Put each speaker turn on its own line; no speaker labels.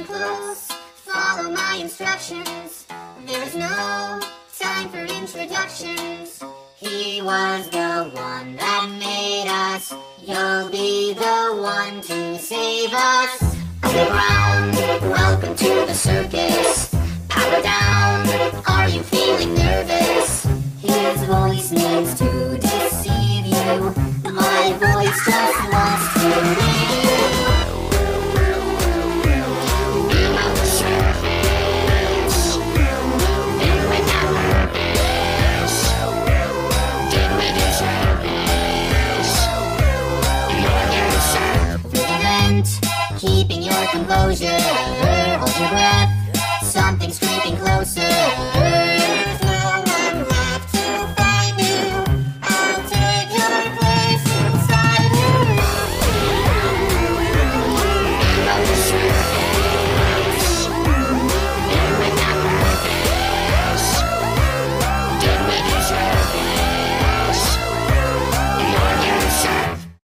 Listen close, follow my instructions. There is no time for introductions. He was the one that made us. You'll be the one to save us. Underground, welcome to the circus. Power down, are you feeling nervous? His voice needs to deceive you. My voice keeping your composure. Hold your breath. Something's creeping closer.